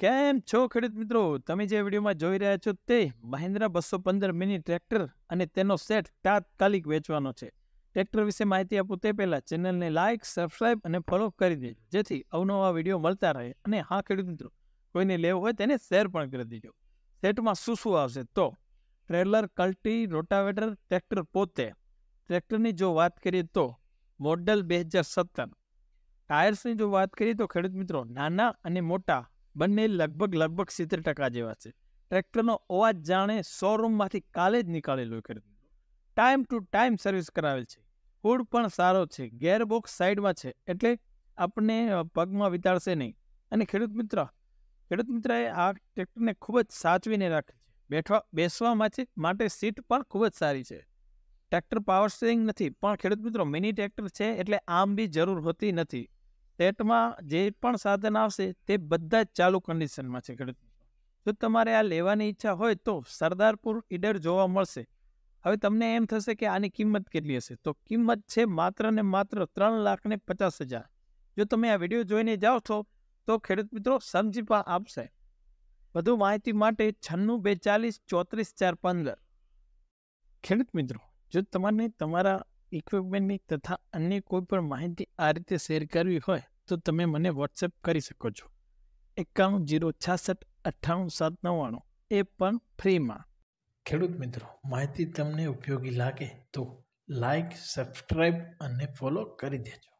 કેમ છો ખેડૂત મિત્રો? તમે જે વિડીયોમાં જોઈ રહ્યા છો તે મહિન્દ્રા બસો પંદર મિની ટ્રેક્ટર અને તેનો સેટ તાત્કાલિક વેચવાનો છે. ટ્રેક્ટર વિશે માહિતી આપું તે પહેલાં ચેનલને લાઇક સબસ્ક્રાઇબ અને ફોલો કરી દેજો, જેથી અવનવા વીડિયો મળતા રહે. અને હા, ખેડૂત મિત્રો, કોઈને લેવું હોય તેને શેર પણ કરી દેજો. સેટમાં શું શું આવશે? તો ટ્રેલર, કલ્ટી, રોટાવેટર, ટ્રેક્ટર પોતે. ટ્રેક્ટરની જો વાત કરીએ તો મોડલ બે હજાર સત્તર. ટાયર્સની જો વાત કરીએ તો ખેડૂત મિત્રો, નાના અને મોટા બંને લગભગ લગભગ સિત્તેર ટકા જેવા છે. ટ્રેક્ટરનો અવાજ જાણે શોરૂમમાંથી કાલે જ નીકાળેલો કરી ખેડૂત ટાઈમ ટુ ટાઈમ સર્વિસ કરાવેલ છે. હુડ પણ સારો છે. ગેરબોક્સ સાઈડમાં છે. એટલે આપણને પગમાં વિતાડશે નહીં. અને ખેડૂત મિત્ર, ખેડૂત મિત્રએ આ ટ્રેક્ટરને ખૂબ જ સાચવીને રાખે છે. બેઠવા, બેસવા માટે સીટ પણ ખૂબ જ સારી છે. ટ્રેક્ટર પાવર સ્ટીરિંગ નથી. પણ ખેડૂત મિત્રો મિની ટ્રેક્ટર છે એટલે આમ બી જરૂર હોતી નથી. સેટમાં જે પણ સાધન આવશે, તે બધા જ ચાલુ કન્ડિશનમાં છે ખેડૂત જો તમારે આ લેવાની ઈચ્છા હોય તો સરદારપુર ઈડર જોવા મળશે. હવે તમને એમ થશે કે આની કિંમત કેટલી હશે? તો કિંમત છે માત્ર ને માત્ર ત્રણ લાખ ને પચાસ હજાર. જો તમે આ વીડિયો જોઈને જાઓ છો, તો ખેડૂત મિત્રો સમજી પણ આપશે. વધુ માહિતી માટે છન્નું બેચાલીસ ચોત્રીસ ચાર પંદર. ખેડૂત મિત્રો, જો તમારે તમારા ઇક્વિપમેન્ટની તથા અન્ય કોઈ પણ માહિતી આ રીતે શેર કરવી હોય તો તમે મને વોટ્સએપ કરી શકો છો. એકાણું જીરો છાસઠ અઠ્ઠાણું સાત નવ્વાણું. એ પણ ફ્રીમાં. ખેડૂત મિત્રો, માહિતી તમને ઉપયોગી લાગે તો લાઈક, સબસ્ક્રાઈબ અને ફોલો કરી દેજો.